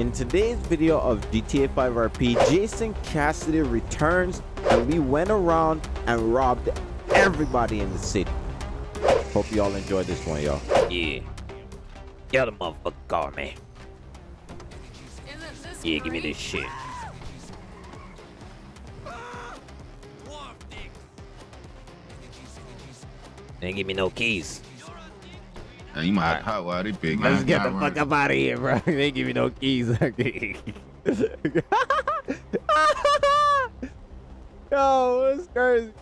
In today's video of GTA 5 RP, Jason Cassidy returns and we went around and robbed everybody in the city. Hope y'all enjoyed this one, y'all. Yeah. Get the motherfucking car. Yeah, give me this shit. They give me no keys. Now, you might have hot wire big Let's get the fuck up out of here, bro. They give me no keys. Yo, that's crazy.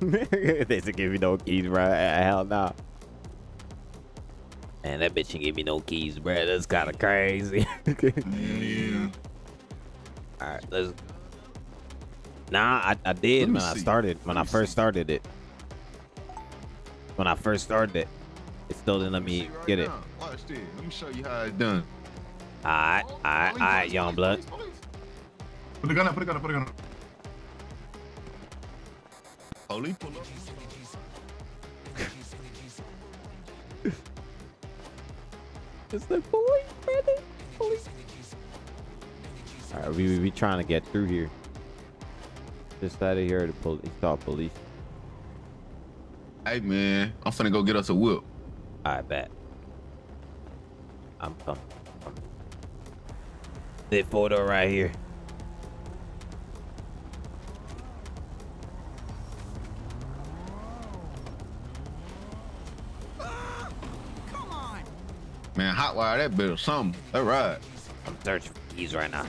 they said give me no keys, bro. Hell no. Man, that bitch ain't give me no keys, bro. That's kind of crazy. Yeah. All right, let's. Nah, I, I did when I started. When I first see. started it. When I first started it, it still didn't let me right get it. now. Watch this. Let me show you how it's done. Alright, alright, alright, young blood. police, police. Put the gun up, put the gun up, put the gun up. Police pull up. It's the police, brother. Police. All right, we we be trying to get through here. Just out of here, the police. Thought police. Hey man, I'm finna go get us a whip. I bet. I'm coming. This photo right here. Man, hot wire that bit or something. All right. I'm searching for keys right now.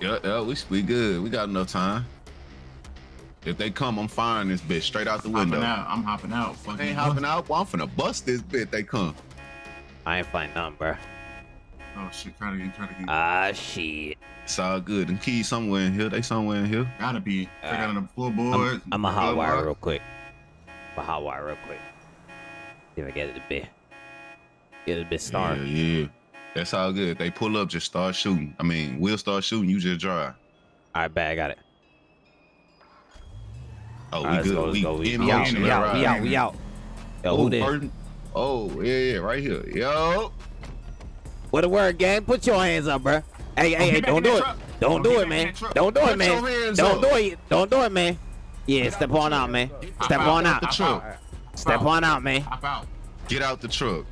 Yeah, yeah, we we good. We got enough time. If they come, I'm firing this bitch straight out the Hopping window. out. I'm hopping out. I Fucking ain't hopping out. Well, I'm finna bust this bitch. They come. I ain't find nothing, bro. Oh shit! Try to get. Try to get. Ah, shit. It's all good. Them keys somewhere in here. They somewhere in here. Gotta be. Check out on the I'm, floorboards. I'm a hot Good wire real quick. I'm a hot wire real quick. See if I get it a bit. Get it a bit star. Yeah, yeah. That's all good. They pull up, just start shooting. I mean, we'll start shooting. You just drive. Alright, bet I got it. Oh, we right, good. go, we go. We, in we out, we All out, we out, we out. Yo, Oh, who this? Oh, yeah, yeah, right here. Yo. What a word, gang. Put your hands up, bro. Hey, hey, Oh, hey, oh, don't do it. Don't Oh, do it, man. Don't do it, man. Don't do it. Don't do it, man. Yeah, step on out, man. Step out, on out out. The truck. Step on out, man. Hop out. Get out the truck.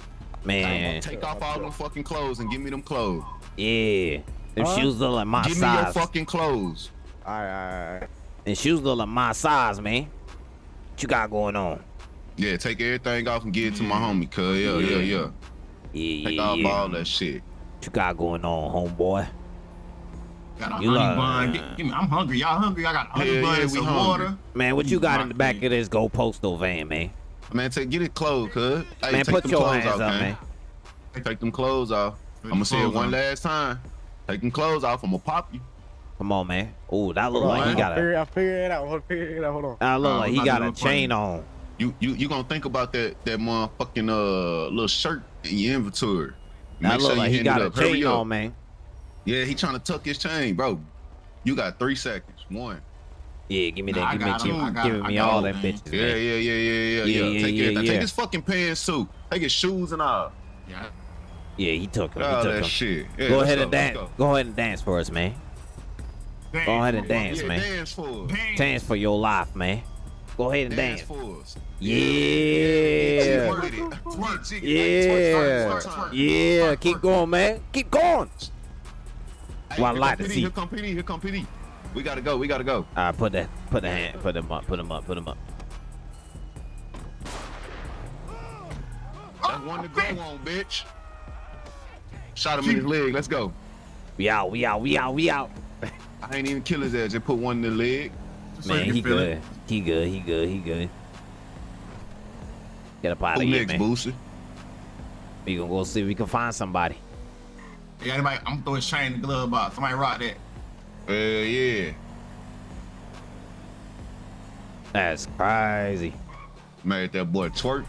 Man, Take off all them fucking clothes and give me them clothes. yeah. Them Huh? shoes look like my give me your fucking clothes. All right, all right. Them shoes look like my size, man. What you got going on? Yeah, take everything off and give it to my homie, cuz. Yeah, yeah, yeah. Yeah, Take yeah, off yeah. all that shit. What you got going on, homeboy? Got a You honey bun. Get, give me, I'm hungry. Y'all hungry? I got a honey Hell bun, yeah, we some hungry. water. Man, what you got in the back of this Go Postal van, man? Man, take get it closed, cuz. Hey, Man, take put them your clothes hands off, up, man. man. Take them clothes off. I'm gonna say it one off. last time. Take them clothes off. I'm gonna pop you. Come on, man. Oh, that look like on, he man. got a. Figure, I'll figure it out. Hold, figure it out. Hold on. That look Uh, like he got a doing chain on. You you you gonna think about that that motherfucking uh little shirt in your inventory. That Make look sure like he got a chain on, man. Yeah, he trying to tuck his chain, bro. You got three seconds. One. Yeah, give me that. I Give me, got give, him. I got give him. I me got all him, them man. bitches, Yeah, man. yeah, yeah, yeah, yeah, Yeah, yeah. yeah, Take yeah, yeah. Take his fucking pants too. Take his shoes and all. Yeah. Yeah, he took him. He All took that him. shit. Yeah, Go let's ahead and dance. go. Go ahead and dance for us, man. Dance Go ahead and dance, yeah, man. dance for. Dance. Dance for your life, man. Go ahead and Dance dance. for us. Yeah. Twerk it. Twerk, jig it. Yeah. Yeah. Keep going, man. Keep going. Hey, Well, I like to see- Here come PD. Here come PD. We gotta go. We gotta go. All right, put that. Put the hand. Put them up. Put them up. Put them up. That's one to go oh, on, bitch. Shot him in his leg. Let's go. We out. We out. We out. We out. I ain't even kill his ass. Just put one in the leg. Just so you Man, can he good. it. He good. He good. He good. Get up out Who of here, next, man. Boosie? We gonna go see if we can find somebody. Yeah, anybody, I'm gonna throw his chain in the glove box. Somebody rock that. Uh, yeah. That's crazy. Made that boy twerk.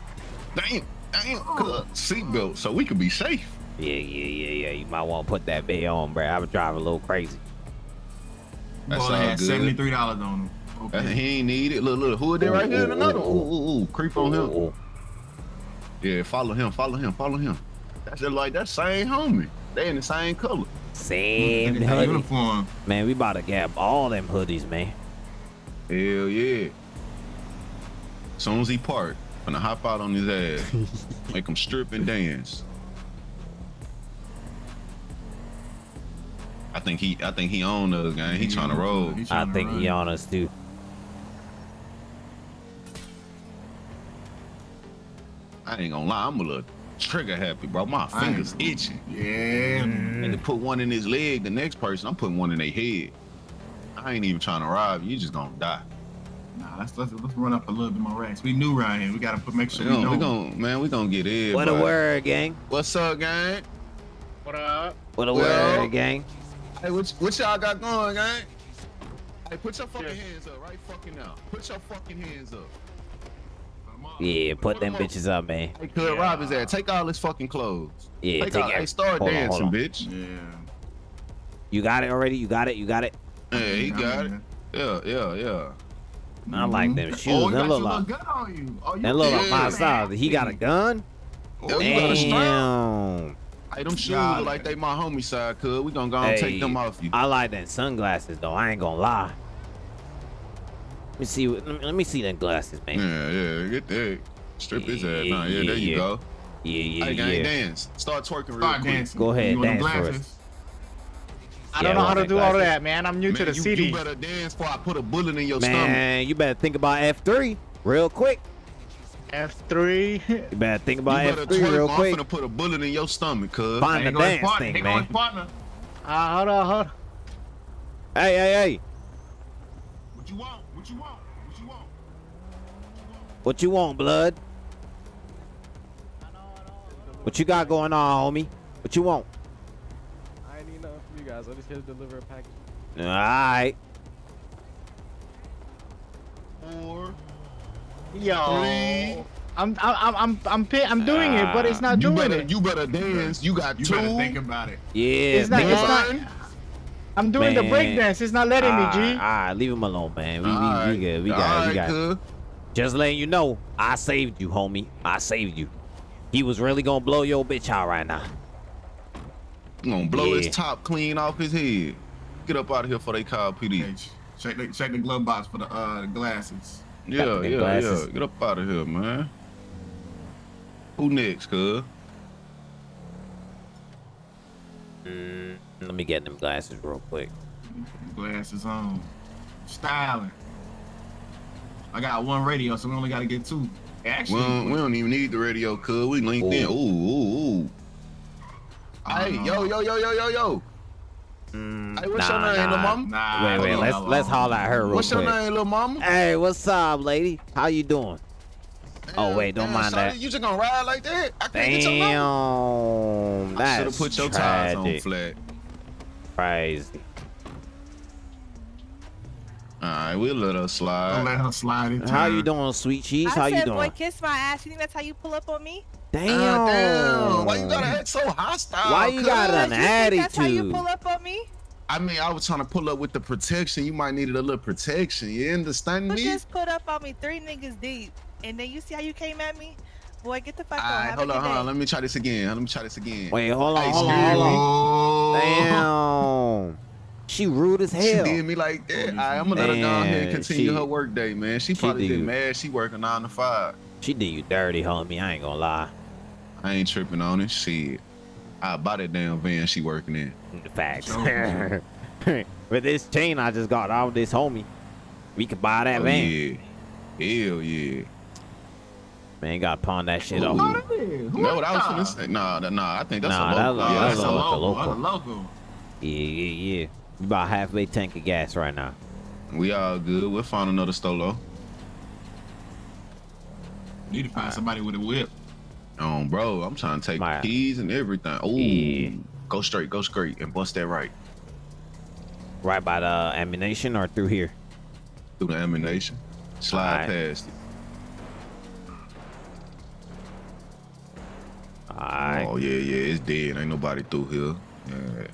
Damn. Damn. Cuz seatbelt so we could be safe. Yeah, yeah, yeah, yeah. You might want to put that bit on, bro. I was driving a little crazy. That's Boy all had good. seventy three dollars on him. Uh, Okay. He ain't need it. Look, look. Who is that right here? Ooh, Another. ooh, Ooh, ooh, ooh. Creep on him. Ooh, ooh. Yeah, follow him. Follow him. Follow him. That's just like that same homie. They in the same color. Same Look hoodie. uniform. Man, we about to get all them hoodies, man. Hell yeah. As Soon as he park, gonna hop out on his ass, make him strip and dance. I think he, I think he on us, gang. He trying to mm-hmm. roll. He I tryna think run. he on us too. I ain't gonna lie, I'm a little trigger happy, bro. My fingers itching. Yeah. And to put one in his leg, the next person, I'm putting one in their head. I ain't even trying to rob you. You just gonna die. Nah, let's, let's let's run up a little bit more racks. We new around here. We gotta put make sure we gonna, know. we gonna, man, we gonna get in. What a word, gang. What's up, gang? What up? What a Well- word, gang. Hey, what, what y'all got going, gang? Hey, put your fucking Yeah. hands up right fucking now. Put your fucking hands up. Yeah, put them them bitches up, man. Hey, could Yeah. rob his ass. Take all his fucking clothes. Yeah, Take take all, it. hey, start Hold dancing, hold on. bitch. Yeah. You got it already? You got it? You got it? Yeah, he Yeah, got it. man. Yeah, yeah, yeah. I like them Mhm. shoes. Oh, you That got look like- little gun on you. Oh, you That look like Yeah. my style. He got a gun? Yo, you got a strap? Damn. Hey, them shoes Got look like they my homie side, cuz. We gonna go and take them off you. I like them sunglasses though. I ain't gonna lie. Let me see. Let me, let me see them glasses, man. Yeah, yeah, get that. Strip his ass. Nah, yeah, there you Yeah. go. Yeah, yeah, Hey, gang, yeah. dance. Start twerking real Start quick. dancing. Go ahead, You dance for us. I don't Yeah, know how to that do all that, man. I'm new to the you, city. you better dance before I put a bullet in your stomach. Man, you better think about F3 real quick. F3. You better think about you better F3 twerk real or I'm gonna put a bullet in your stomach, cuz. Find Here the go his dance partner. thing, Here man. partner. Uh, hold on, hold on. Hey, hey, hey. What you want? What you want? What you want? What you want, blood? What you got going on, homie? What you want? I ain't need nothing from you guys. I just here to deliver a package. All right. Four. Yo. Three. I'm, I'm, I'm, I'm, pi- I'm doing it, but it's not You doing better, it. you better dance. You got You two. better think about it. Yeah. It's not- think it's not- I'm doing the Man. break dance. It's not letting me, G. right, all right, leave him alone, man. We, we, Alright. we good. We got it. We Alright, got it. Just letting you know, I saved you, homie. I saved you. He was really gonna blow your bitch out right now. You gonna blow his top clean off his head. Get up out of here before they call PD. Hey, check the check the glove box for the uh the glasses. Yeah, yeah, glasses. yeah. Get up out of here, man. Who next, cuz? Mm, let me get them glasses real quick. Glasses on. Styling. I got one radio, so we only gotta get two. We Actually, don't, we don't even need the radio, cuz. We linked in. Ooh. Ooh, ooh, ooh. Hey, yo, yo, yo, yo, yo, yo. Mm, Hey, what's nah, your name, little nah. mama? Nah, Wait, wait, let's let's hold on. holler at her real What's quick. your name, little mama? Hey, what's up, lady? How you doing? Oh, wait, don't mind shawty, that. You just gonna ride like that? I can't get your number. Damn, I should that's have put your tires on tragic. flat. Crazy. All right, we'll let her Don't slide. let her slide How you doing, sweet cheese? I How you said, doing? boy, kiss my ass. You think that's how you pull up on me? Damn. Ah, damn. Why you gotta act so hostile? Why you gotta- An Because you think that's how you pull up on me? I mean, I was trying to pull up with the protection. You might needed a little protection. You understand You me? just put up on me three niggas deep, and then you see how you came at me? Boy, get the fuck All on. right, Have hold on, hold on. Let me try this again. Let me try this again. Wait, hold on, Hey, hold on, hold on. Damn. She rude as hell. She did me like that. All right, I'm gonna let her go ahead and continue she- her work day, man. She she probably do. get mad. She working nine to five. She did you dirty, homie. I ain't gonna lie. I ain't tripping on it. Shit. I buy that damn van she working in. Facts. Oh, Joking. With this chain I just got out of this homie, we could buy that oh, van. yeah. Hell yeah. Man, got pawn that shit Ooh. off. Who that is? Who Know what I was that? finna say? Nah, that- nah, I think that's Nah, a local. look- Oh, yeah, that's that's a a local, local. local. A local. Yeah, yeah, yeah. We about halfway tank of gas right now. we all good. We'll find another stolo. Need to find somebody with a whip. Um, bro, I'm trying to take My- keys and everything. Ooh, Yeah. go straight, go straight, and bust that right Right by the ammunition or through here? through the ammunition. Slide Alright. past it. Alright. Oh yeah, yeah, it's dead. Ain't nobody through here. Yeah.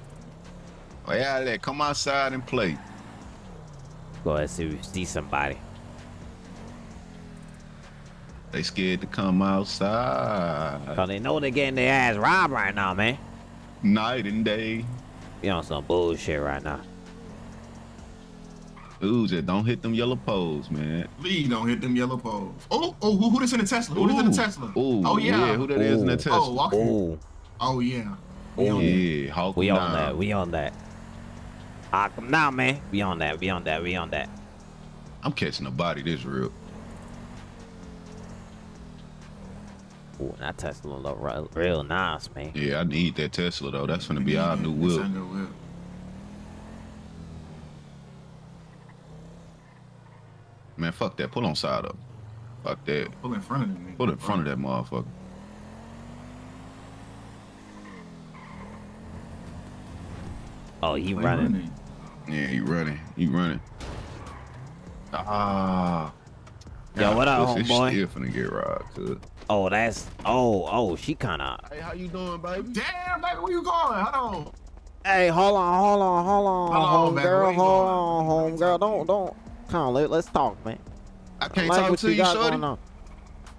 Oh yeah, let come outside and play. Go ahead see see somebody. They scared to come outside. Cause they know they're getting their ass robbed right now, man. Night and day. We on some bullshit right now. Ooh, just don't hit them yellow poles, man. Lee don't hit them yellow poles. Oh, oh, who, who this in the Tesla? Who this in the Tesla? Ooh, oh yeah. who that is in the Tesla? Oh, walk. Ooh, Oh yeah. We on that. yeah, hawk we 'em on down. that. We on that. Come now, man. We on that. We on that. We on that. I'm catching a body this real. Ooh, that Tesla look real, real nice, man. Yeah, I need that Tesla though. That's gonna be our new That's whip. our new whip. Man, fuck that. Pull on side up. Fuck that. Pull in front of them. nigga. Pull in front of that motherfucker. Oh, he Wait, running. Yeah, he running. He running. Ah. Yo, what up, Pussy homeboy? Still finna get robbed, cuz. Oh, that's. Oh, oh, she kind of. Hey, how you doing, baby? Damn, baby, where you going? Hold on. Hey, hold on, hold on, hold on, Hold on, home baby, girl, hold on, home girl. Don't, don't. Come on, let, let's talk, man. I can't like talk to you you, shorty.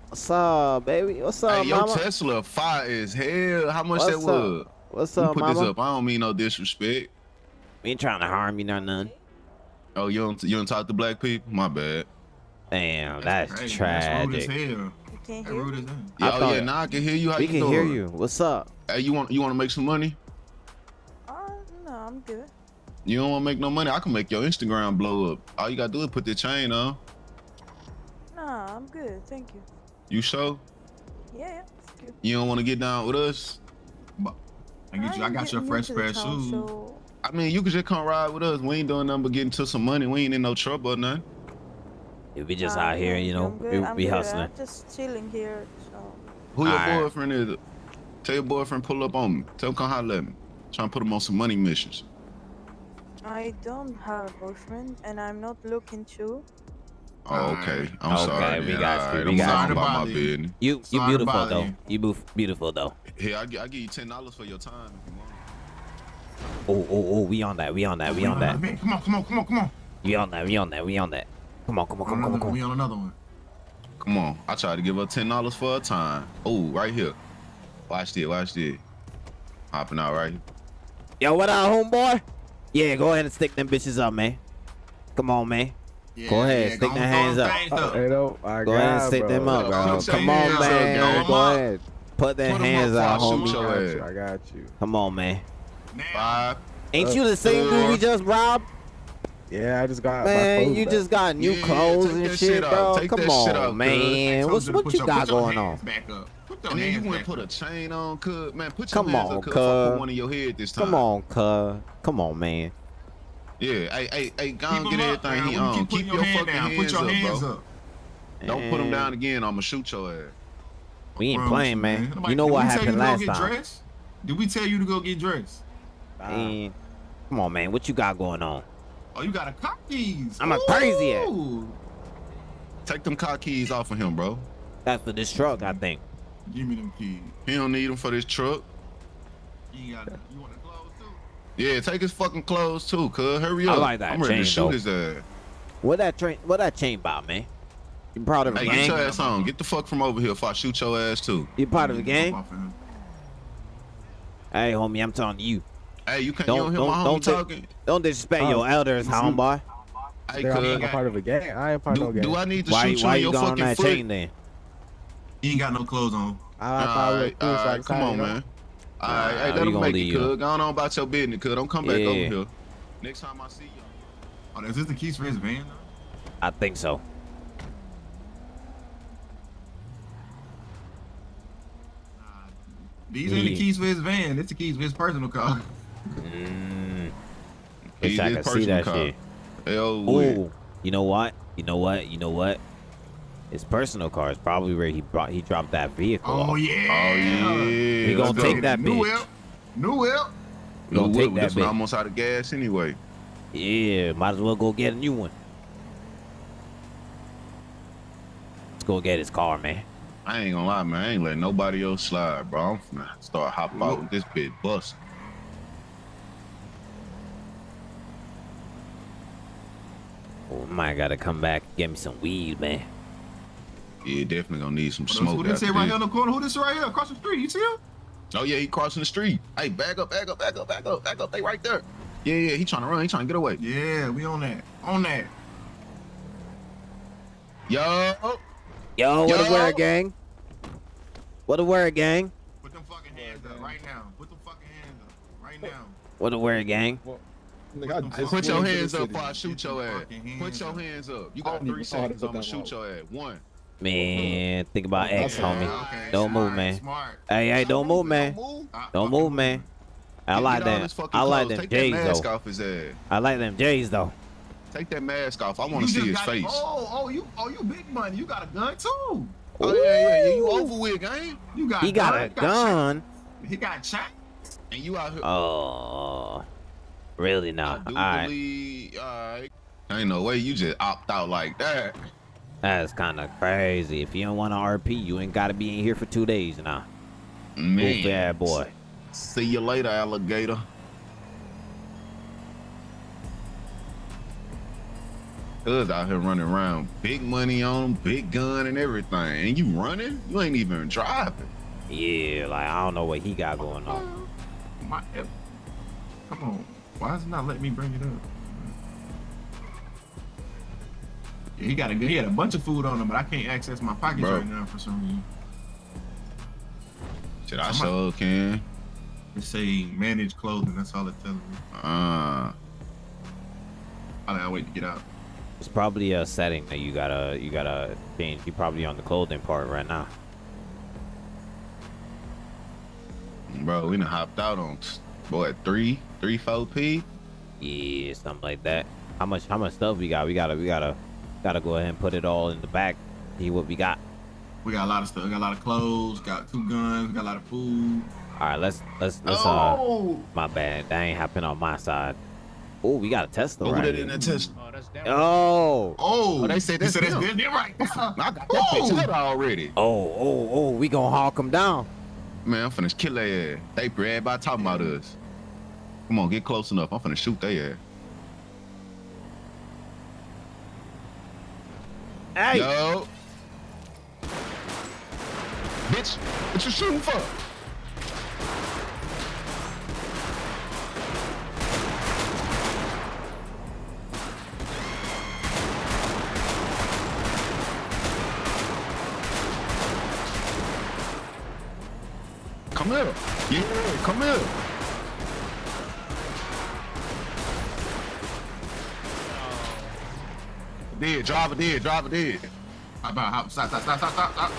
What's up, baby? What's up, Hey, your mama? Tesla fire as hell. How much What's that was? What's up, put mama? this up. I don't mean no disrespect. We ain't trying to harm you, nor none. Oh, you don't you don't talk to black people? My bad. Damn, that's. That's tragic. hell. You can't hear rude me? as hell. Yeah, I oh yeah, now I can hear you. How We you can doing? hear you. What's up? Hey, you want you want to make some money? Oh, no, I'm good. You don't want to make no money? I can make your Instagram blow up. All you gotta do is put the chain on. No, I'm good. Thank you. You sure? Yeah, yeah. You don't want to get down with us? I get you. I ain't got your fresh pair of shoes. I mean, you could just come ride with us. We ain't doing nothing but getting to some money. We ain't in no trouble or nothing. We just Nah, out here, you know, I'm good. we, I'm we good. hustling. I'm just chilling here. So Who your Alright. boyfriend is? Tell your boyfriend pull up on me. Tell him come holler at me. Trying to put him on some money missions. I don't have a boyfriend, and I'm not looking to. Oh, okay. I'm Okay, sorry. we man. got you, Alright, we I'm got sorry you. about my Sorry you. business. You, you Sorry beautiful though. you. You beautiful though. Here, I, gi- I give you ten dollars for your time if you want. Oh, oh, oh, we on that. We on that. We on that. Come on, come on, come on, come on. We on that. We on that. We on that. Come on, come on, come on, come on, come We on. on another one. Come on. I tried to give her ten dollars for her time. Oh, right here. Watch this. Watch this. Hopping out right here. Yo, what up, homeboy? Yeah, go ahead and stick them bitches up, man. Come on, man. Yeah, Go ahead, yeah, stick go them hands up. up. Hey, no, I Go got ahead and stick bro. them up, bro. shoot Come on, hands up, man. Go Come ahead. Put them Put 'em hands up, out, shoot homie. your I got you. I got you. Come on, man. Five. Ain't you the same dude we just robbed? Yeah, I just got my Man, you back. just got new Yeah, clothes take and shit, shit bro. Take Come that shit on, out, man. I What's told you to what you your- got going on? hands Back up. Put your And then you went back put a chain on, cuz. Man, put your Come hands on, up, cuz. If I put one in your head this time. Come on, cuz. Come on, man. Yeah, hey, hey, hey, go Keep and 'em get up, everything man. he When on. Keep Keep your hand fucking down. hands Put your up, hands bro. up. Don't put them down again. I'ma shoot your ass. We ain't playing, man. You know what we tell you happened last get time. dressed? Did we tell you to go get dressed? Come on, man. What you got going on? Oh, you got a cock keys. I'm a crazy ass. Take them car keys off of him, bro. That's for this truck, I think. Give me them keys. He don't need them for this truck. You got. You want the clothes too? Yeah, take his fucking clothes too, cuz. Hurry up. I like that I'm ready chain, to shoot though. his ass. What that train? What that chain about, man? You part of the Hey, get your ass on. Get the fuck from over here if I shoot your ass too. You part of the gang? Off of him. Hey, homie, I'm talking to you. Hey, you can't Don't you don't don't my homie don't, talking? don't disrespect Oh, your elders, homeboy. Hey, They're cuz. not part of a gang. I ain't part of no Do, gang. do I need to Why shoot you why in you your got on fucking that foot? chain then? You ain't got no clothes on. I thought we were Alright, cool, so I alright, come on, man. Alright, Nah, hey, we let him gonna make it, cuz. Go on about your business, cuz. Don't come back over here. Next time I see you. Oh, is this the keys for his van? though? I think so. These ain't the keys for his van. It's the keys for his personal car. Mm, wish I did could see that car. shit. Hell, with. Ooh, you know what? You know what? You know what? His personal car is probably where he brought he dropped that vehicle. Oh off. yeah. Oh yeah. We let's gonna go. take that New bitch. whip. New whip. We gonna New take whip, that this one bitch. almost out of gas anyway. Yeah, might as well go get a new one. Let's go get his car, man. I ain't gonna lie, man. I ain't letting nobody else slide, bro. I'm finna start hop out with this bitch bust. Oh, might gotta come back and get me some weed, man. Yeah, definitely gonna need some smoke. Who smoke. this after say right this. here in the corner? Who this right here across the street? You see him? Oh yeah, he crossing the street. Hey, back up, back up, back up, back up, back up. They right there. Yeah, yeah, he trying to run. He trying to get away. Yeah, we on that. On that. Yo, Yo, what Yo. a word, gang? What a word, gang? Put them fucking hands up right now. Put them fucking hands up right now. What a word, gang? Nigga, I just put your hands up city. before I shoot your ass. Put your hands up. You got three know how seconds. I'm gonna shoot out. your ass. One. Man, think about X, Okay, homie. Okay, Don't move, man. Smart. Hey, hey, don't move, man. move. I- Don't move, man. I like get all them. I like them Take J's that though. off his ass. I like them J's though. Take that mask off. I want to see his face. Oh, oh, you, oh, you big money. You got a gun too. Oh, oh yeah, yeah, yeah. You over with, gang? You got. He got gun, a gun. He got shot. And you out here. Oh, really not. All right, believe. Ain't no way you just opt out like that. that's kind of crazy. If you don't want to RP, you ain't got to be in here for two days now. Man. Ass boy. See you later, alligator. Cuz out here running around, big money on, big gun and everything. And you running? You ain't even driving. Yeah, like I don't know what he got going on. My, come on. Why is it not letting me bring it up? Yeah, he got a good. He had a bunch of food on him, but I can't access my pockets Bro. right now for some reason. Should I Somebody- sure can. It say manage clothing. That's all it tells me. Uh, I gotta wait to get out. It's probably a setting that you gotta you gotta change. You probably on the clothing part right now. bro, we done hopped out on what three, three, four P. Yeah, something like that. How much how much stuff we got? We gotta we gotta gotta go ahead and put it all in the back. See what we got. We got a lot of stuff. We got a lot of clothes. Got two guns. Got a lot of food. All right, let's let's let's uh. oh, My bad. That ain't happening on my side. Oh, we got a Tesla Oh, right that here. in the test. Oh, that's them. Oh. oh, Oh, they said that's they said them. that's them right there. I got that bitch out already. Oh, oh, oh, we gonna hawk them down. Man, I'm finna kill their ass. They everybody talking about us. Come on, get close enough. I'm finna shoot their ass. Hey. Yo. Bitch, what you shooting for? Come here. Yeah, come here. Dead, driver dead, driver dead. How about how? Stop! Stop! Stop! Stop! Stop! stop.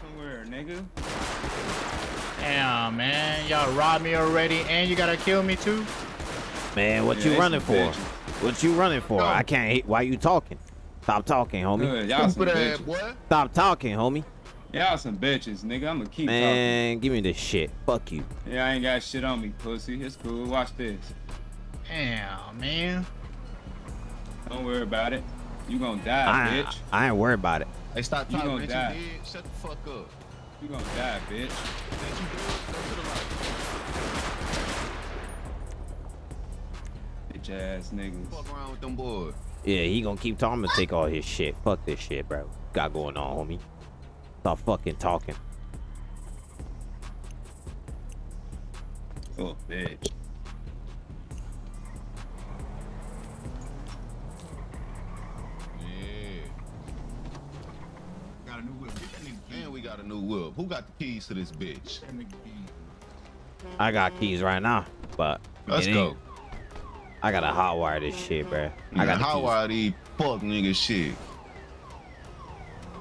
somewhere, nigga. Damn, man. Y'all robbed me already, and you gotta kill me too? Man, what Yeah, you running for? bitches. What you running for? I can't hit. Why you talking? Stop talking, homie. Good, y'all some Stupid ass bitches. boy. Stop talking, homie. Y'all some bitches, nigga. I'ma keep Man, give me this shit. Fuck you. talking. Yeah, I ain't got shit on me, pussy. It's cool. Watch this. Damn, man. Don't worry about it. You gonna die, I, bitch. I ain't worried about it. Hey, stop You talking, gonna bitch. die. You dead? Shut the fuck up. You gonna die, bitch. Bitch, you dead? Go to the right. Bitch ass niggas. Fuck around with them boys. Yeah, he gonna keep talking to take all his shit. Fuck this shit, bro. Got going on, homie. Stop fucking talking. Oh, bitch. Yeah. Got a new whip. Get that nigga key. And we got a new whip. Who got the keys to this bitch? That nigga key. I got keys right now, but Let's go. I gotta hotwire this shit, bro. I got the how are these fuck nigga shit?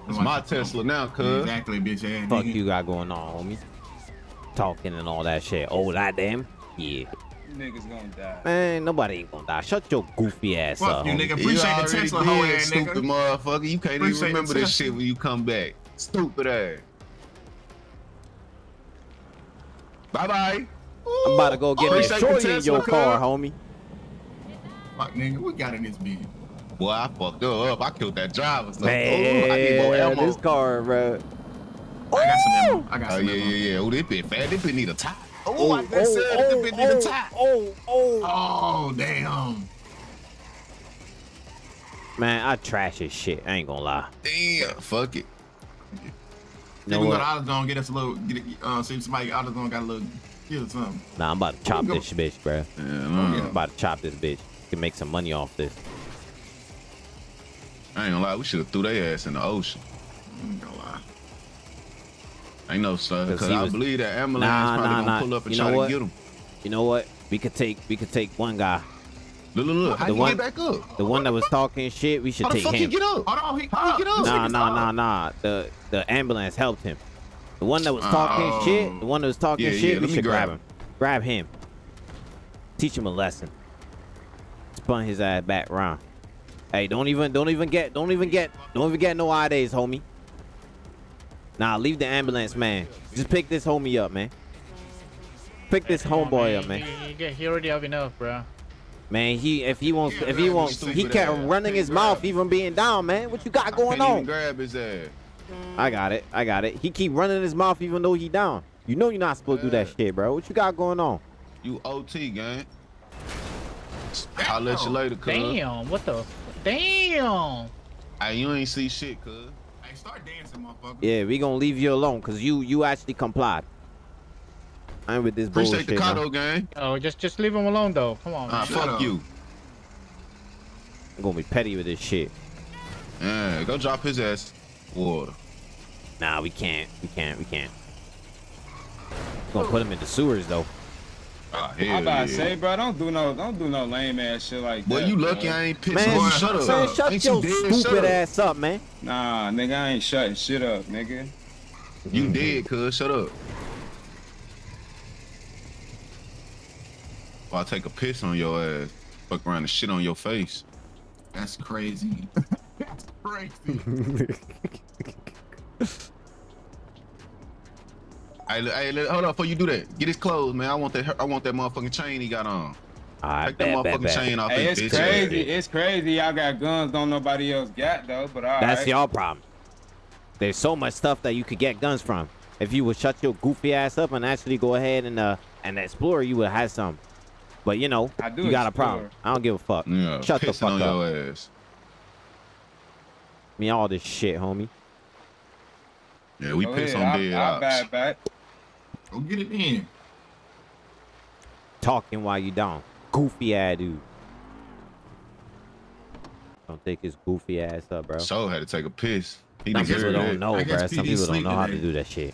It's my Tesla now, cuz. Exactly, bitch ass. Fuck nigga. you got going on, homie. Talking and all that shit. Oh, that damn. Yeah. Niggas gonna die. Man, nobody ain't gonna die. Shut your goofy ass Fuck up. you, nigga. Appreciate the Tesla hoe ass stupid nigga. motherfucker. You can't Appreciate even remember this shit when you come back. Stupid ass. Bye bye. I'm about to go get a Appreciate shorty in your car, cuz. homie. Fuck nigga, we got in this bitch. Boy, I fucked up. I killed that driver. So, Man, oh, I need more ammo. this car, bro. I got some ammo. I got Oh some yeah, ammo. yeah, yeah. Oh, this bitch fat. This bitch need a tie. Oh, Oh, I just said this bitch need a tie. oh, oh. Oh damn. Man, I trash his shit. I ain't gonna lie. Damn, fuck it. You Then we go to what? AutoZone, get us a little, get it, uh, see if somebody at AutoZone got a little kill or something. Nah, I'm about to chop this bitch, bro. Yeah, I'm about to chop this bitch. Can make some money off this. I ain't gonna lie, we should have threw their ass in the ocean. I ain't gonna lie. Ain't no sir, 'Cause cause he I was- believe that ambulance Nah, probably nah, gonna nah. pull up and You try know to what? get him. You know what? We could take we could take one guy. Look, look, look. How The you one- get back up? The one that was talking shit, we should How the fuck him. you get up? Hold on, he, How you get up. up? Nah, nah, nah, nah. The the ambulance helped him. The one that was talking Oh. shit, the one that was talking Yeah, shit, yeah, we should grab grab him. Grab him. Teach him a lesson. Spun his ass back round. Hey, don't even don't even get don't even get don't even get no ideas, homie. Nah, leave the ambulance, man. Just pick this homie up, man. Pick this Come on, homeboy up, man. He, he, he already have enough, bro. Man, he if he wants Yeah, if he grab wants he kept running his mouth even being down, man. What you got going on? grab his ass. I got it. I got it. He keep running his mouth even though he down. You know you're not supposed to do that shit, bro. What you got going on? You OT, gang. I'll let you later, cuz. Damn, what the? Damn. Hey, you ain't see shit, cuz. Hey, start dancing, motherfucker. Yeah, we gonna leave you alone because you you actually complied. I ain't with this Appreciate bullshit. the man. Kato, gang. Oh, just just leave him alone though. Come on. Ah, man. Shut fuck up. you. I'm gonna be petty with this shit. Yeah, go drop his ass water. Nah, we can't. We can't. We can't. Gonna put him in the sewers though. Ah, I'm about yeah. to say, bro, don't do no, don't do no lame ass shit like Boy, that. you lucky bro. I ain't pissed Man, on shut Shut up. Man, shut ain't your you? Shut stupid up. ass up, man. Nah, nigga, I ain't shutting shit up, nigga. You dead, cuz. Shut up. Or I'll take a piss on your ass. Fuck around and shit on your face. That's crazy. That's crazy. Hey, look- hey, hold up before you do that. Get his clothes, man. I want that. I want that motherfucking chain he got on. All right, Take that bad, bad, motherfucking bad. chain off Hey, his it's bitch ass. crazy. It's crazy. Y'all got guns, don't nobody else got though. But all That's right. y'all problem. There's so much stuff that you could get guns from. If you would shut your goofy ass up and actually go ahead and uh and explore, you would have some. But you know, I do you got a problem. I don't give a fuck. Yeah, Shut the fuck on up. your ass. Me all this shit, homie. Yeah, we Go piss ahead, on I- dead I ops. bad back. Go get it in. Talking while you down. Goofy ass dude. Don't take his goofy ass up, bro. So had to take a piss. He Some people don't it. know, I bro. Some people don't know how to do that shit.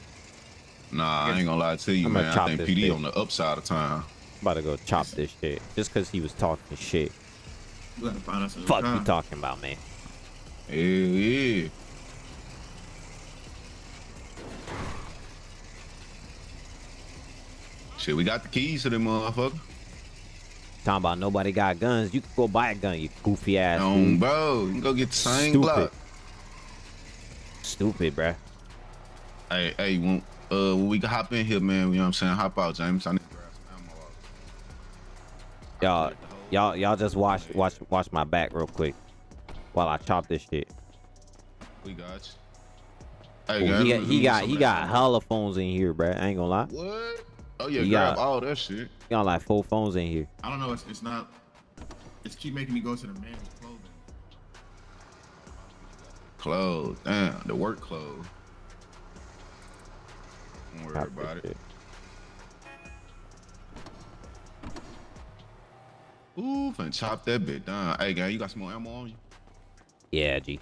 Nah, I ain't gonna lie to you, I'ma man. chop I think PD bitch. on the upside of time. I'm about to go chop this shit. Just cause he was talking shit. We gotta find us a Fuck you talking about, man. Hell yeah. Shit, we got the keys to them motherfucker. Talking about nobody got guns. You can go buy a gun, you goofy ass. Um, dude. bro, you can go get the same Stupid. Glock. Stupid, bruh. Hey, hey, when, uh, when we can hop in here, man, you know what I'm saying? Hop out, James. I need to grab some ammo. Y'all, y'all, y'all just watch, watch, watch my back real quick while I chop this shit. We got you. Hey, Ooh, guys, he got, he got, he got hella phones in here, bruh. I ain't gonna lie. What? Oh, yeah, He grab got- all that shit. You got like four phones in here. I don't know. It's, it's not. It's keep making me go to the man's clothing. Clothes. Damn, the work clothes. Don't worry Chop about this it. shit. Ooh, finna chop that bit down. Hey, guy, you got some more ammo on you? Yeah, G.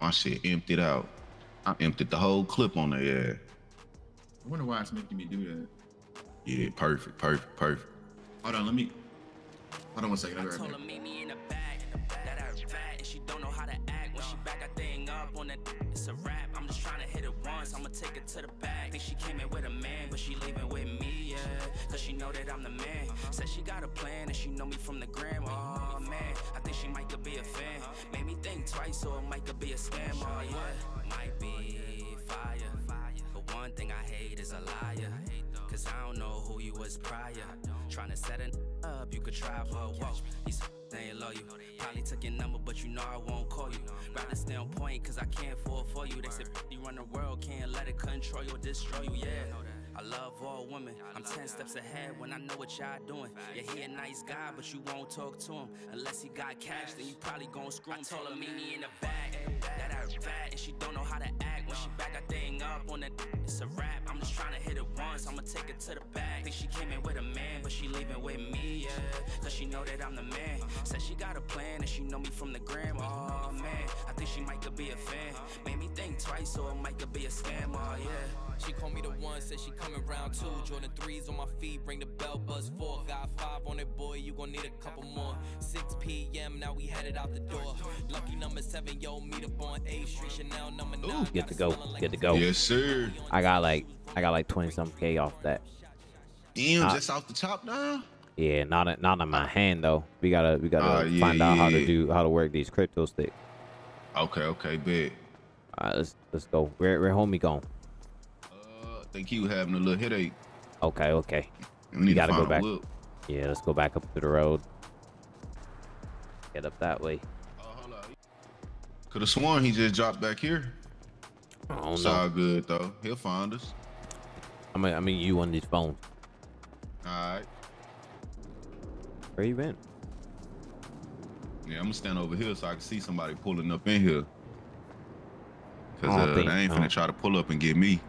My shit emptied out. I emptied the whole clip on there. Yeah. I wonder why it's making me do that. Yeah, perfect, perfect, perfect. Hold on, let me. Hold on one second. I'll be right back. her meet me in the back, that I fat, and she don't know how to act. When she back that thing up on it's a wrap. I'm just trying to hit it once, I'ma take it to the back. Think she came in with a man, but she leaving with me, yeah. Cause she know that I'm the man. Said she got a plan, and she know me from the gram. Oh man, I think she might could be a fan. Made me think twice, so it might could be a scam. Oh yeah, might be fire. One thing I hate is a liar. Cause I don't know who you was prior. Trying to set it up, you could try, but whoa. These they ain't love you. Probably took your number, but you know I won't call you. Rather stay on point, cause I can't fall for you. They said you run the world, can't let it control you or destroy you, yeah. I love all women. I'm 10 steps ahead when I know what y'all doing. Yeah, he a nice guy, but you won't talk to him. Unless he got cash, then you probably gon' screw him. I told meet me in the back. That I fat, and she don't know how to act. When she back that thing up on that, it's a wrap. I'm just trying to hit it once, I'ma take it to the back. Think she came in with a man, but she leaving with me, yeah. Cause she know that I'm the man. Said she got a plan, and she know me from the gram. Oh man, I think she might could be a fan. Made me think twice, so it might could be a scam, oh yeah. She called me the one, said she coming round two. Jordan threes on my feet, ring the bell, buzz four. Got five on it, boy, you gon' need a couple more. 6 p.m. Now we headed out the door. Lucky number seven, yo, meet up on A Street. Chanel number nine. Get to go. Get to go. Yes, sir. I got like I got like twenty something k off that. Damn, Uh, just off the top now. Yeah, not in- not in my hand though. We gotta we gotta Ah, yeah, find out how to do how to work these crypto sticks. Okay, okay, bet. All right, let's let's go. Where where homie going? Uh, think he was having a little headache. Okay, okay. We need to gotta go back. Yeah, let's go back up to the road. Get up that way. Could have sworn he just dropped back here. I don't It's know. all good though. He'll find us. I mean I mean you on this phone. All right. Where you been? Yeah, I'm gonna stand over here so I can see somebody pulling up in here. Cause uh, they ain't finna don't- try to pull up and get me.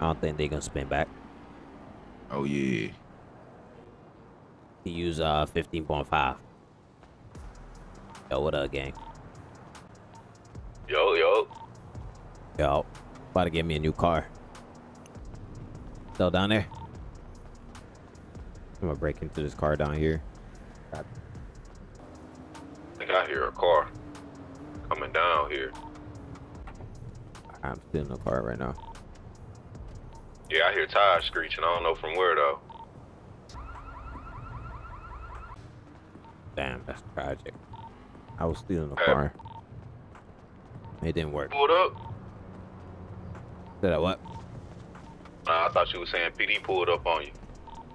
I don't think they're gonna spin back. Oh yeah. He use uh fifteen point five. Yo, what up, gang? Yo, yo. Yo, about to get me a new car. Still down there? I'm gonna break into this car down here. I think I hear a car coming down here. I'm still in the car right now. Yeah, I hear tires screeching. I don't know from where though. Damn, that's tragic. I was stealing in the Hey. car. It didn't work. Pulled up. Said I what? Nah, I thought you were saying PD pulled up on you.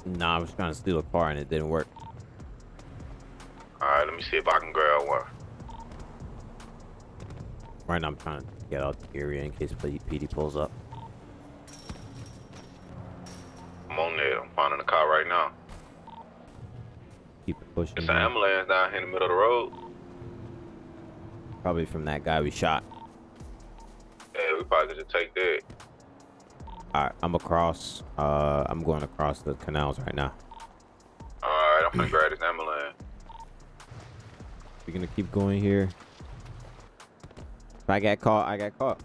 Nah, I was trying to steal a car and it didn't work. All right, let me see if I can grab one. Right now, I'm trying to get out the area in case PD pulls up. Keep it pushing. It's an ambulance down here in the middle of the road. Probably from that guy we shot. Yeah, we probably could just take that. Alright, I'm across. Uh, I'm going across the canals right now. All right, I'm gonna grab this ambulance. We're gonna keep going here. If I get caught, I get caught.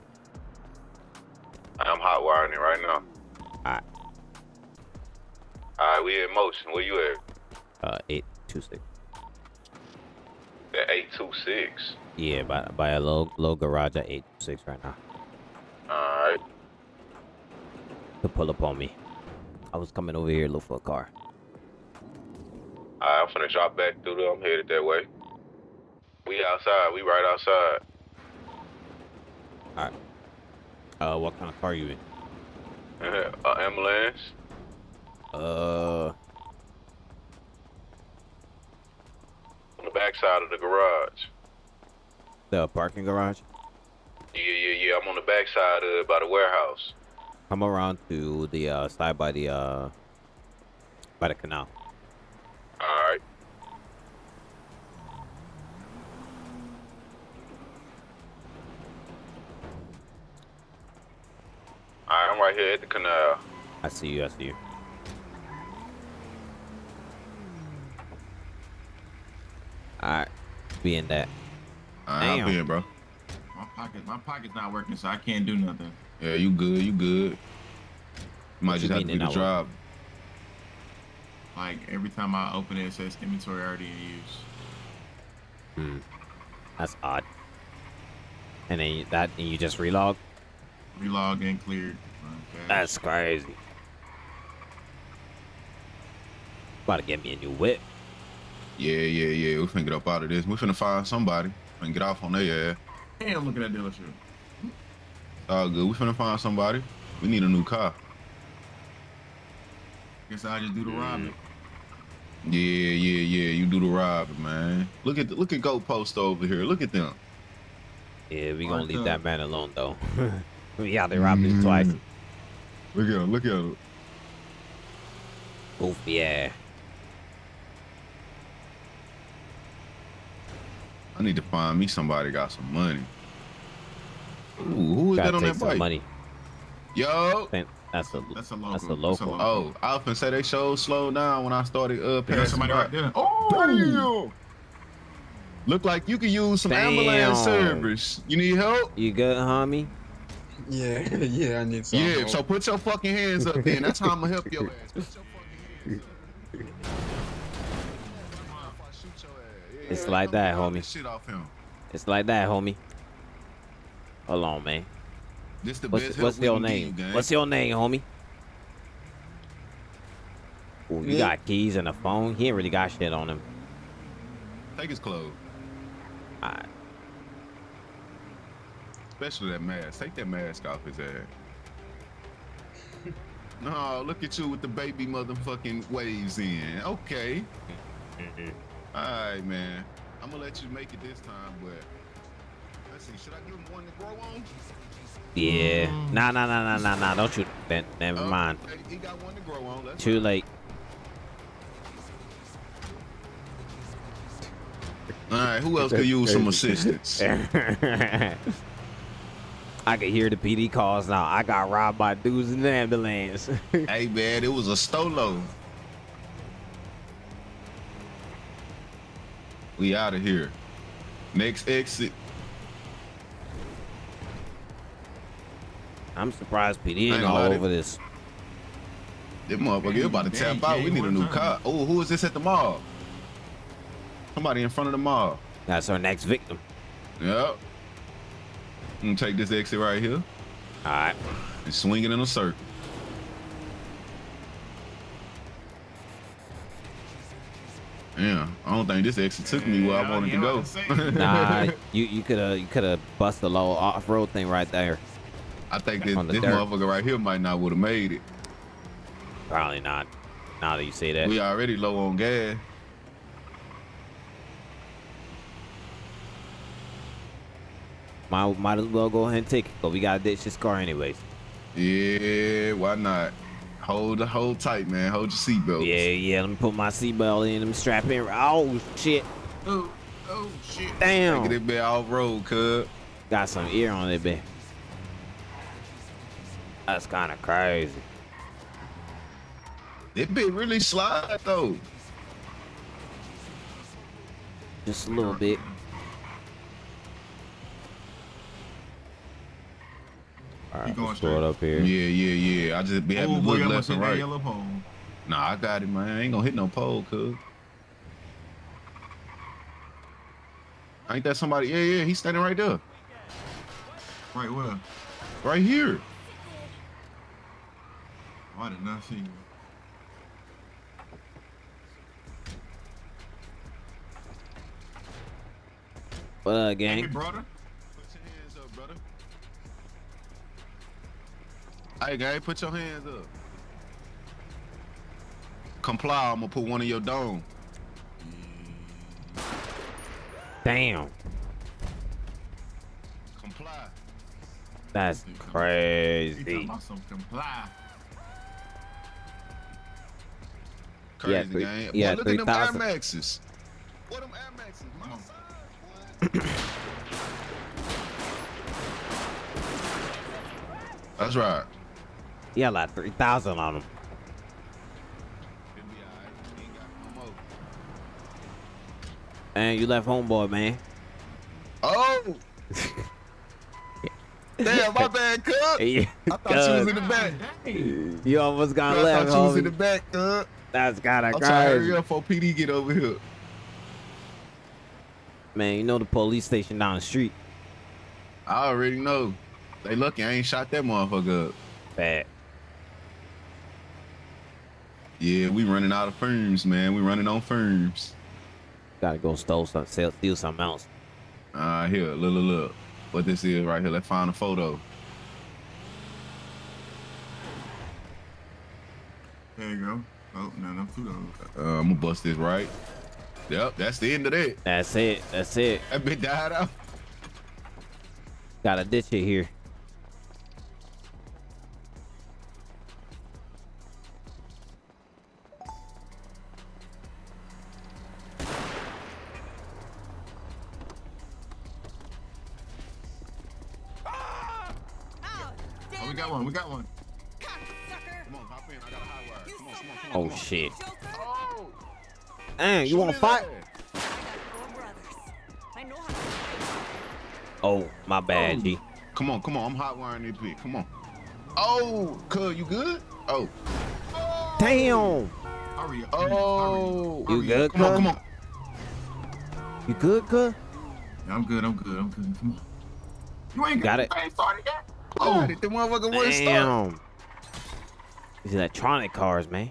I'm hot wiring it right now. Alright. All right, we in motion. Where you at? Uh, eight two six. 826. Yeah, by by a low low garage at eight two six right now. All right. To pull up on me. I was coming over here to look for a car. All right, I'm finna drop back through there. I'm headed that way. We outside. We right outside. Alright. Uh, what kind of car you in? Uh, ambulance. Uh, On the back side of the garage. the parking garage. Yeah, yeah, yeah. I'm on the back side of by the warehouse. Come around to the uh side by the uh by the canal. All right. All right, I'm right here at the canal. I see you. I see you. Alright, be in that. All right, I'll be in, bro. My pocket, my pocket's not working, so I can't do nothing. Yeah, you good. You good. You might What you just have to mean be it the not drive. Like every time I open it, it says inventory already in use. Hmm. That's odd. And then you, that and you just relog. Relog and cleared. Okay. That's crazy. About to get me a new whip. Yeah, yeah, yeah. We finna get up out of this. We finna find somebody and get off on their ass. Damn, look at that dealership. All good. We finna find somebody. We need a new car. Guess I just do the robbing. Yeah, yeah, yeah. You do the robbing, man. Look at the, look at GoPostal over here. Look at them. Yeah, we gonna Mark leave up. that man alone though. we out there robbing him mm-hmm. twice. Look at him. Look at him. Goofy yeah. I need to find me somebody got some money. Ooh, who is Gotta that on take that some bike? money. Yo. Think That's a That's a local. that's a local. Oh, I often say they show slowed down when I started uh They somebody right there. Oh, Look like you could use some Damn. ambulance service. You need help? You good, homie? Yeah, yeah, I need some. Yeah, help. so put your fucking hands up then. That's how I'm gonna help your ass. Put your fucking hands up. It's like that, homie. Shit off him. It's like that, homie. Hold on, man. This the What's, best what's your name? you. What's your name, homie? Ooh, you Yeah. got keys and a phone. He ain't really got shit on him. Take his clothes, Alright. especially that mask. Take that mask off his ass. no, look at you with the baby motherfucking waves in. Okay. All right, man. I'm gonna let you make it this time, but let's see. Should I give him one to grow on? Yeah. Nah, nah, nah, nah, nah, nah. Don't you. Then, never Oh, mind. He got one to grow on. Let's Too late. All right, who else could use some assistance? I can hear the PD calls now. I got robbed by dudes in the ambulance. hey, man, it was a stolo. We out of here. Next exit. I'm surprised PD ain't ain't all lie, over this. This motherfucker you about to tap out. We need a new time. car. Oh, who is this at the mall? Somebody in front of the mall. That's our next victim. Yep. I'm gonna take this exit right here All right. and swing it in a circle. Yeah, I don't think this exit took me where I wanted yeah, to go. was about to say. Nah, you you could have you could have busted a little off road thing right there. I think this, this dirt. motherfucker right here might not would have made it. Probably not. Now that you say that. We already low on gas. Might, might as well go ahead and take it, but we gotta ditch this car anyways. Yeah, why not? Hold the hold tight, man. Hold your seatbelt. Yeah, yeah. Let me put my seatbelt in. Let me strap in. Oh shit! Oh, oh shit. Damn. Take it bit off road, cub. Got some ear on it, bitch. That's kind of crazy. It bit really slide though. Just a little bit. All right, going let's throw it straight. up here. Yeah, yeah, yeah. I just be having to boy, look left and that right. yellow pole. Nah, I got it, man. I ain't gonna hit no pole, cuz. Ain't that somebody? Yeah, yeah. He's standing right there. Right where? Right here. Oh, I did not see you. What up, Hey, gang? brother. Hey, guy, put your hands up. Comply, I'm gonna put one in your dome. Damn, Comply. that's crazy. comply. Crazy, Yeah, three- yeah, Boy, look at them Air Maxes. What them Air Maxes? my oh. son. That's right. Yeah, like three thousand on them. It'll be alright. He ain't got no more. And you left homeboy, man. Oh! Damn, my bad, cuz. I thought you was in the back. You almost got I left, I thought you was in the back, cuz. That's kind I'm trying to hurry up before PD get over here. Man, you know the police station down the street. I already know. They lucky I ain't shot that motherfucker up. Bad. Yeah, we running out of firms, man. We running on firms. Gotta go stole some, sell, steal something else. Uh, here, look, look, look. What this is right here. Let's find a photo. There you go. Oh, no, no, two dollars. Uh, I'm gonna bust this right. Yep, that's the end of that. That's it. That's it. That bit died out. Got a ditch it here. Dang, you want to fight? Oh, my bad, oh. G. Come on, come on. I'm hot wiring this bitch. Come on. Oh, cuz, you good? Oh. Damn. Hurry up. Oh. You good, Come on, cuz? come on. You good, cuz? Yeah, I'm good. I'm good. I'm good. Come on. You ain't Got got it. it. Ain't started yet. Oh, the motherfucker wouldn't start. Damn. These electronic cars, man.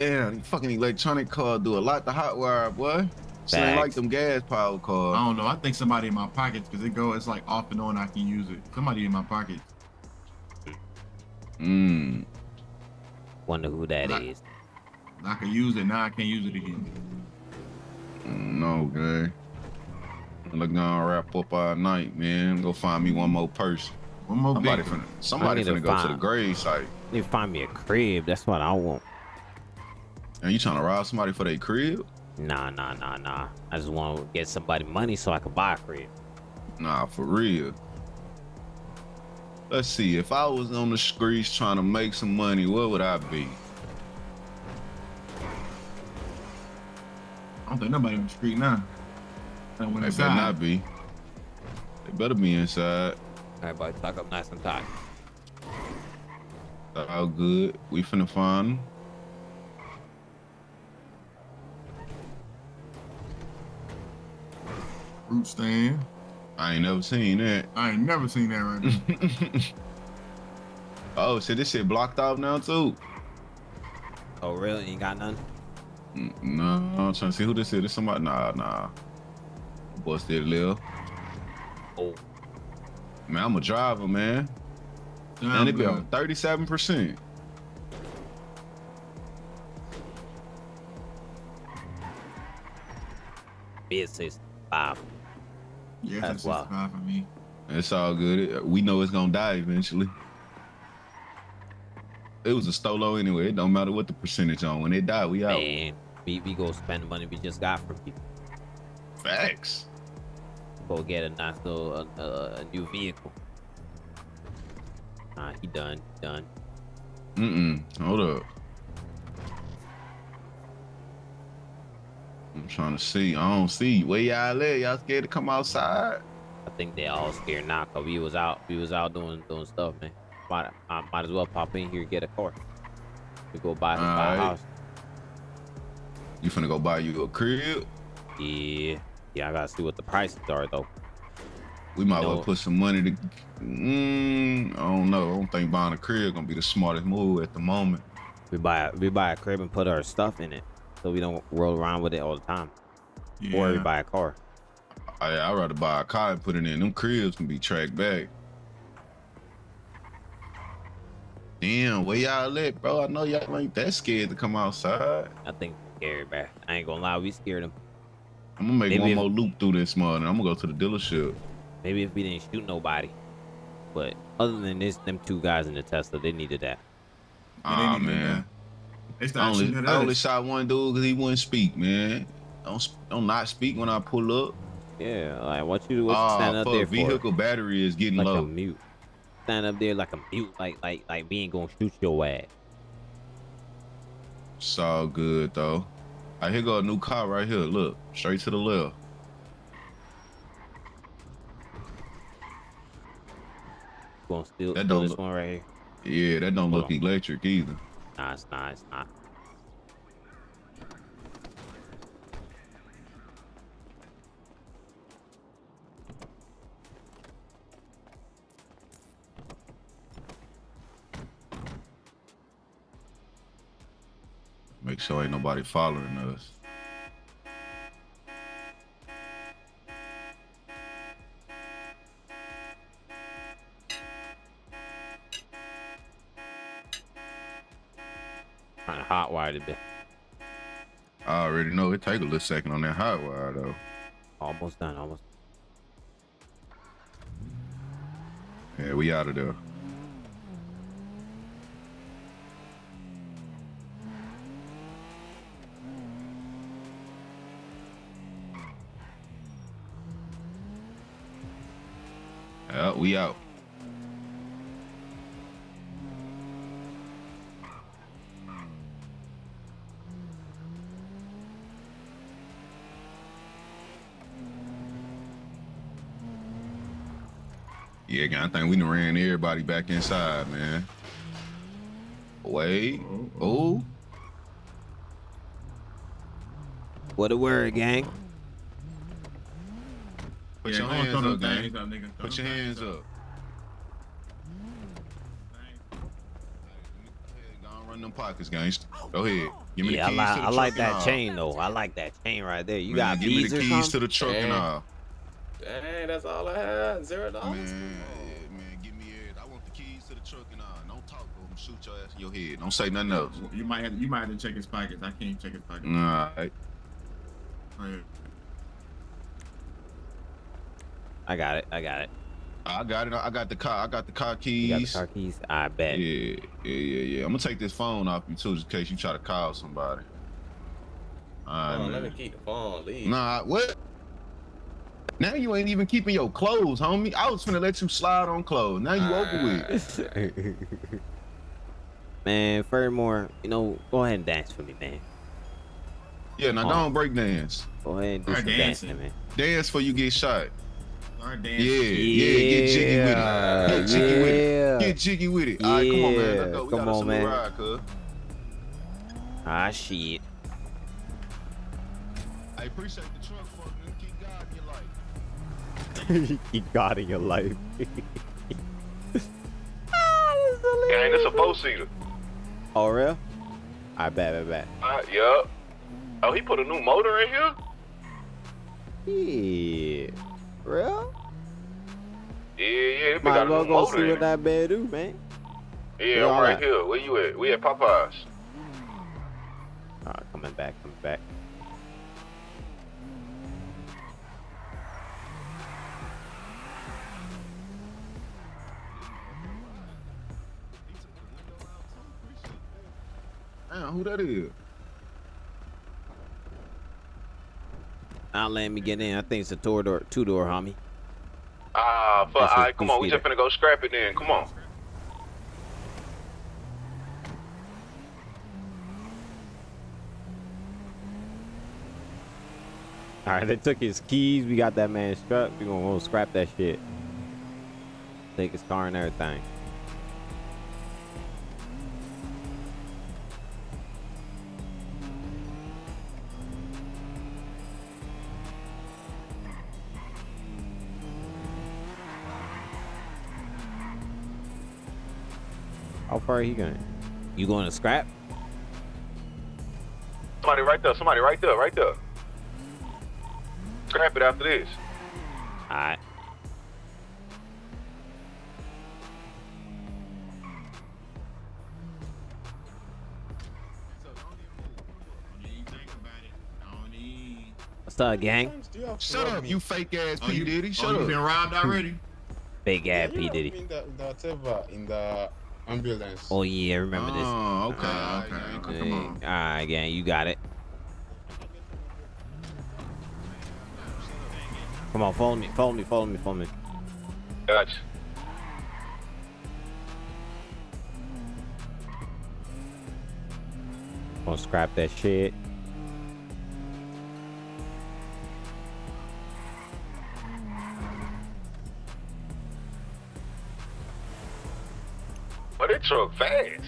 Yeah, these fucking electronic car do a lot to hot wire, boy. This ain't like Facts. them gas powered cars. I don't know. I think somebody in my pockets because it go. It's like off and on. I can use it. Somebody in my pocket. Mmm. Wonder who that Like- is. I can use it now. I can't use it again. Mm, no, guy. Look gonna wrap up all night, man. Go find me one more person. One more Somebody big finna, one. somebody I need to finna go to the grave site. Need to find me a crib. That's what I want. And you trying to rob somebody for their crib? Nah, nah, nah, nah. I just want to get somebody money so I can buy a crib. Nah, for real. Let's see. If I was on the streets trying to make some money, what would I be? I don't think nobody on the street now. I went They inside. better not be. They better be inside. Everybody tuck up nice and tight. All good. We finna find 'em. Fruit stand. I ain't never seen that. I ain't never seen that right now. oh, shit, this shit blocked off now too. Oh, really? You ain't got none? No, I'm trying to see who this is. This somebody? Nah, nah. Boy still live. Oh. Man, I'm a driver, man. Damn and it be on 37%. Bid says five. Yeah, That's that's wild. five for me. It's all good. We know it's gonna die eventually. It was a stolo anyway. It don't matter what the percentage on. When it die, we out. Man, we, we go spend the money we just got from people. Facts. Go get a nice little uh, uh, a new vehicle. Nah, he done. He done. Mm-mm. Hold up. I'm trying to see. I don't see. Where y'all at? Y'all scared to come outside? I think they all scared now because we was out. We was out doing doing stuff, man. Might I might as well pop in here and get a car. We go buy, buy a house. You finna go buy you a crib? Yeah, yeah. I gotta see what the prices are though. We might well put some money to. Mm, I don't know. I don't think buying a crib gonna be the smartest move at the moment. We buy a, we buy a crib and put our stuff in it, so we don't roll around with it all the time. Or we buy a car. I I'd rather buy a car and put it in. Them cribs can be tracked back. Damn, where y'all at, bro? I know y'all ain't that scared to come outside. I think we scared, man. I ain't gonna lie, we scared them. I'm gonna make Maybe one if- more loop through this morning. I'm gonna go to the dealership. Maybe if we didn't shoot nobody, but other than this, them two guys in the Tesla, they needed that. Ah man, They I started only, I only shot one dude because he wouldn't speak, man. Don't don't not speak when I pull up. Yeah, like what you what you Ah, stand up fuck, there for? vehicle battery is getting like low. a mute. Stand up there like a mute, like like like we ain't gonna shoot your ass. It's all good though. I here go a new car right here. Look, straight to the left. Gonna steal, That don't this look- one right here. Yeah, that don't Hold look on. electric either. Not. It's not. Make sure ain't nobody following us. Hot wire it. I already know it take a little second on that hot wire though. Almost done. Almost. Yeah, we out of there. Yeah, we out. Yeah, I think we done ran everybody back inside, man. Wait. Oh. What a word, gang. Put Yeah, your hands throw up, gang. things up, nigga. Put your hands up. Go on, run them pockets, gang. Go ahead. Give me yeah, I the keys like, to the I like truck and that all. chain though. I like that chain right there. You Man, got give me the keys to the truck and all. Dang, that's all I had. Zero dollars. Bro. Your ass in your head. Don't say nothing else. You might have you might have to check his pockets. I can't check his pockets. All right. Oh, yeah. I got it. I got it. I got it. I got the car. I got the car You got the keys. car keys. I bet. Yeah, yeah, yeah, yeah. I'm gonna take this phone off you too, just in case you try to call somebody. All right, Hold on, let me keep the phone. Leave. Nah, what? Now you ain't even keeping your clothes, homie. I was finna let you slide on clothes. Now you over with. man, furthermore, you know, go ahead and dance for me, man. Yeah, now don't break dance. Go ahead and do some dancing, dancing. man. Dance for you get shot. Start Yeah, yeah, get jiggy with it. Get jiggy with it. Get jiggy with it. All right, come on, man. Let's go. We Come got us on, a man. ride, cuz. Ah, shit. I appreciate the truck, fuck. man. Keep God in your life. you got in your life. Gang, this a four seater. Oh, real? I bet, I bet. Uh, yup. Oh, he put a new motor in here. Yeah. Real? Yeah, yeah. Might got well go see what that bed do, man. Yeah, Where I'm right at? here. Where you at? We at Popeyes. Alright, coming back, coming back. Damn, who that is? Not letting me get in. I think it's a two door, two door, homie. Ah, fuck. That's All come on. We two-seater. just finna go scrap it then. Come on. All right, they took his keys. We got that man struck. We gonna go scrap that shit. Take his car and everything. How far he going? You going to scrap? Somebody right there. Somebody right there. Right there. Scrap it after this. All right. What's up, gang? Shut up, you fake ass Oh, P you- Diddy. oh, Shut you up. been robbed already? Big ass P Diddy. In the, that ever in the ambulance. Oh yeah, remember this. Oh, okay, ah, okay, okay, okay. come on. All right, gang, you got it. Come on, follow me, follow me, follow me, follow me. Gotcha. Gonna scrap that shit. Truck fast.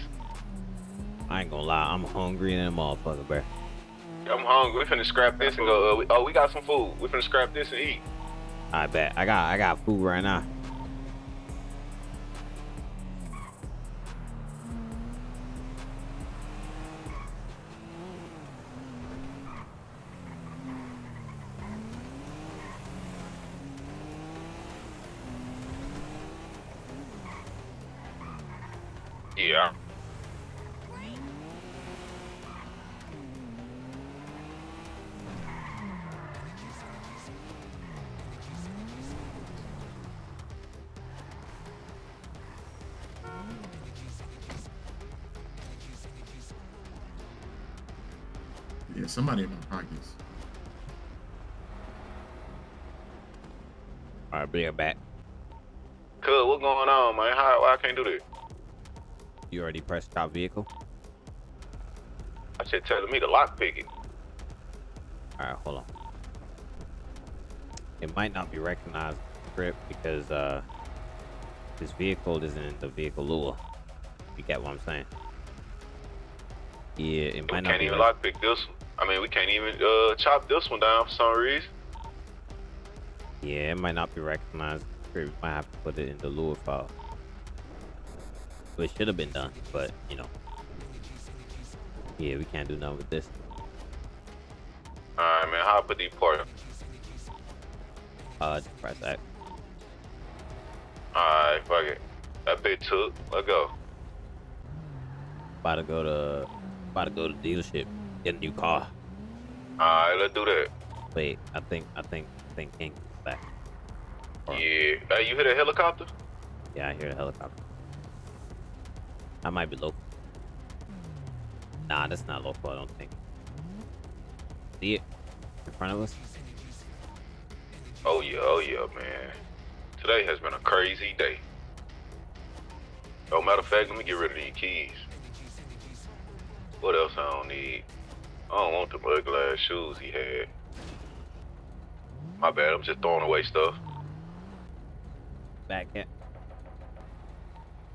I ain't gonna lie, I'm hungry and a motherfucker, bro. I'm hungry. We finna scrap this and go. Uh, we, oh, we got some food. We finna scrap this and eat. I bet. I got I got food right now. Yeah. Yeah, somebody in my pockets. All right, bring it back. Cuz, what's going on, man? How? Why I can't do this? You already pressed stop vehicle. I said telling me to lock pick it. All right, hold on. It might not be recognized script because uh This vehicle isn't in the vehicle Lua. You get what I'm saying? Yeah, it We might not can't be even lockpick this one. I mean, we can't even uh, chop this one down for some reason. Yeah, it might not be recognized. We might have to put it in the Lua file. It should have been done, but you know. Yeah, we can't do nothing with this. Alright, man. Put these parts? Uh, press X. Alright, fuck it. That bit took. Let go. About to go to, about to go to dealership, get a new car. Alright, let's do that. Wait, I think, I think, I think King back. Yeah. Hey, you hit a helicopter? Yeah, I hear a helicopter. I might be local. Nah, that's not local. I don't think. See it in front of us? Oh yeah, oh yeah, man. Today has been a crazy day. Oh, matter of fact, let me get rid of these keys. What else I don't need? I don't want the ugly ass shoes he had. My bad, I'm just throwing away stuff. Back at.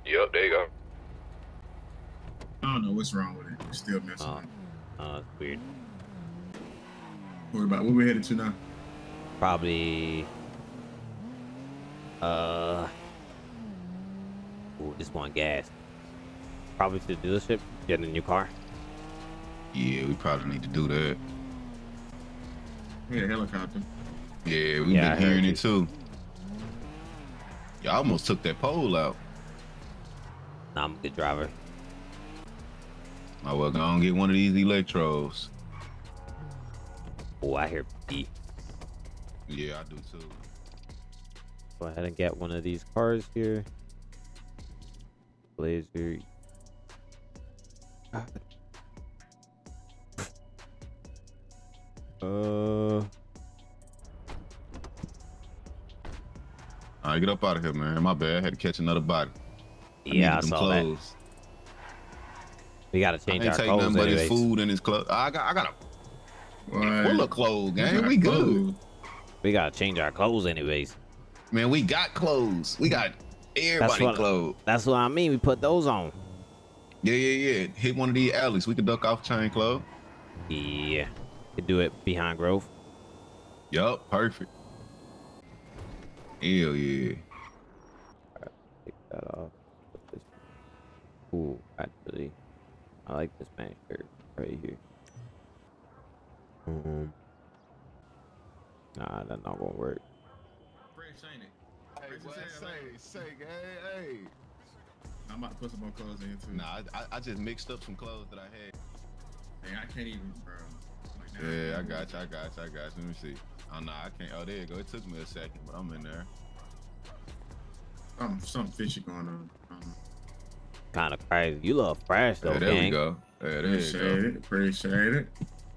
Yep, there you go. I don't know what's wrong with it. It's still messing. Oh, up. uh, it's weird. What about where we headed to now? Probably. Uh. Ooh, just want gas. Probably to the dealership, get a new car. Yeah, we probably need to do that. A helicopter. Yeah, we've Yeah, been hearing it too. Y'all almost took that pole out. Nah, I'm a good driver. Might well go and get one of these electrodes. Oh, I hear beat. Yeah, I do too. Go ahead and get one of these cars here. Blazer. Uh. All right, get up out of here, man. My bad. I had to catch another body. I Yeah, I saw that. Clothes. We gotta I change ain't our take clothes nothing but his food and his clothes. I got, I got a Right. full of clothes, We gang. We good. We gotta change our clothes anyways. man. We got clothes. We got everybody what- clothes. That's what I mean. We put those on. Yeah, yeah, yeah. Hit one of these alleys. We could duck off chain club. Yeah. Could do it behind Grove. Yup, perfect. Hell yeah. All right, Take that off. Put this. Ooh, actually, I like this man shirt right here. Um, nah, that's not gonna work. Fresh, ain't it? Hey, what as say, say, hey, hey. I'm about to put some more clothes in too. Nah, I, I, I just mixed up some clothes that I had. Hey, I can't even, bro. Like, now Yeah, I can't got you, I got you, I got you. Let me see. Oh, no, I can't. Oh, there you go. It took me a second, but I'm in there. Something, something fishy going on. Um, Kind of crazy. You look fresh though, Yeah, there we go. Yeah, there you appreciate go. it. Appreciate it.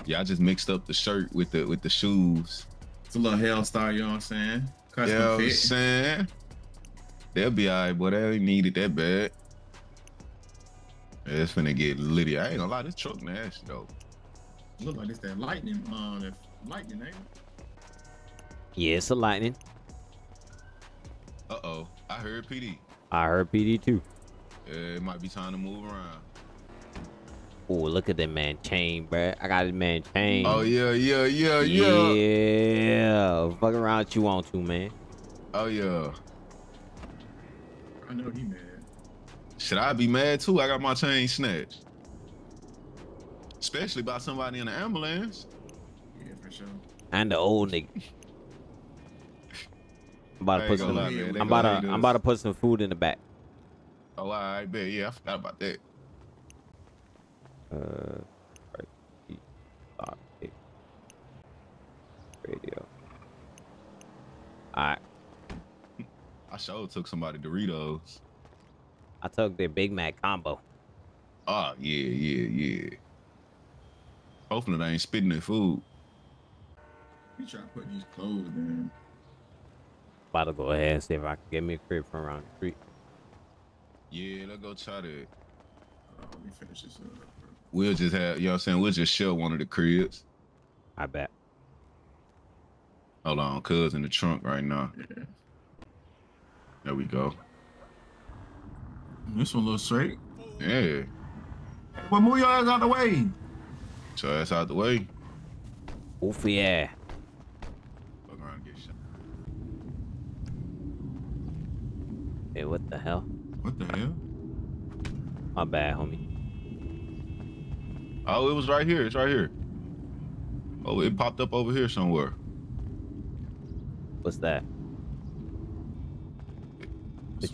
Yeah, I just mixed up the shirt with the with the shoes. It's a little hairstyle, you know what I'm saying? Custom you know what I'm fit. saying? They'll be alright, boy. They ain't needed that bad. Yeah, it's finna get litty. I ain't gonna lie, this truck nasty though. Look like it's that lightning, uh, that lightning, ain't it? Yeah, it's a lightning. Uh oh, I heard PD. I heard PD too. Yeah, it might be time to move around. Oh, look at that man chain, bruh. I got his man chain. Oh yeah, yeah, yeah, yeah. Yeah. Fuck around what you want to, man. Oh yeah. I know he mad. Should I be mad too? I got my chain snatched. Especially by somebody in the ambulance. Yeah, for sure. And the old nigga. I'm about to put some. lie, I'm about to. I'm about to put some food in the back. Oh, I bet. Yeah, I forgot about that. Uh, right, lock, it. radio. Alright, I sure took somebody Doritos. I took their Big Mac combo. Ah, yeah, yeah, yeah. Hopefully they ain't spitting their food. You trying to put these clothes in. About to go ahead and see if I can get me a crib from around the street. Yeah, let's go try that. Uh, let me finish this up. We'll just have, you know what I'm saying? We'll just share one of the cribs. I bet. Hold on, cuz in the trunk right now. Yeah. There we go. This one looks straight. Yeah. Well, move your ass out the way. So that's out the way. Oof yeah. Fuck around and get shot. Hey, what the hell? What the hell? My bad, homie. Oh, it was right here. It's right here. Oh, it popped up over here somewhere. What's that?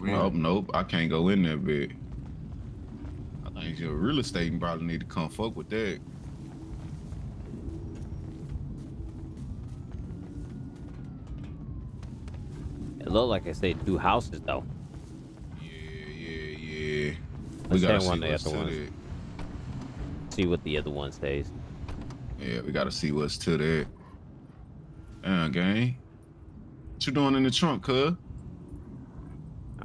Nope, nope. I can't go in there, bit. I think your real estate probably need to come fuck with that. It looked like I said two houses though. We gotta one see what's other to that. See what the other one says. Yeah, we gotta see what's to that. Yeah, gang. What you doing in the trunk, cuz?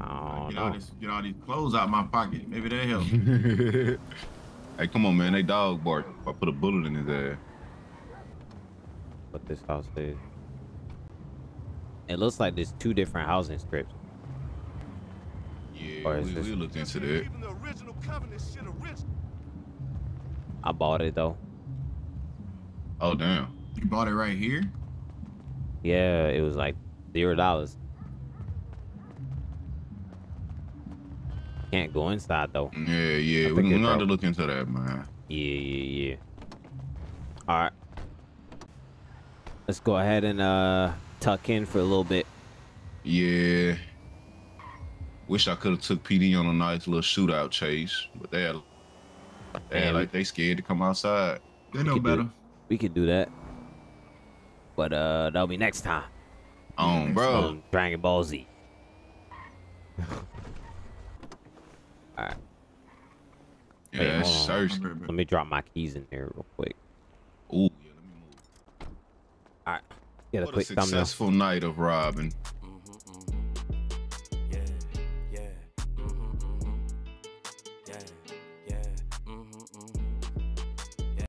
Oh Get all, this, get all these clothes out my pocket. Maybe that help. hey, come on, man. They dog bark. If I put a bullet in his ass. What this house is. It looks like there's two different housing strips. Yeah, is we, this- we looked into that. I bought it though. Oh, damn. You bought it right here? Yeah, it was like zero dollars. Can't go inside though. Yeah, yeah. We, think we it got to look into that, man. Yeah, yeah, yeah. All right. Let's go ahead and uh tuck in for a little bit. Yeah. Wish I could have took PD on a nice little shootout chase, but they had, they had like they scared to come outside. They We know do- better. we could do that. But uh that'll be next time. Um, bro. on Dragon Ball Z. Alright. Yeah, Wait, that's on. Let me drop my keys in here real quick. Ooh, yeah. Alright. Get a what a quick thumbnail. successful night of robbing.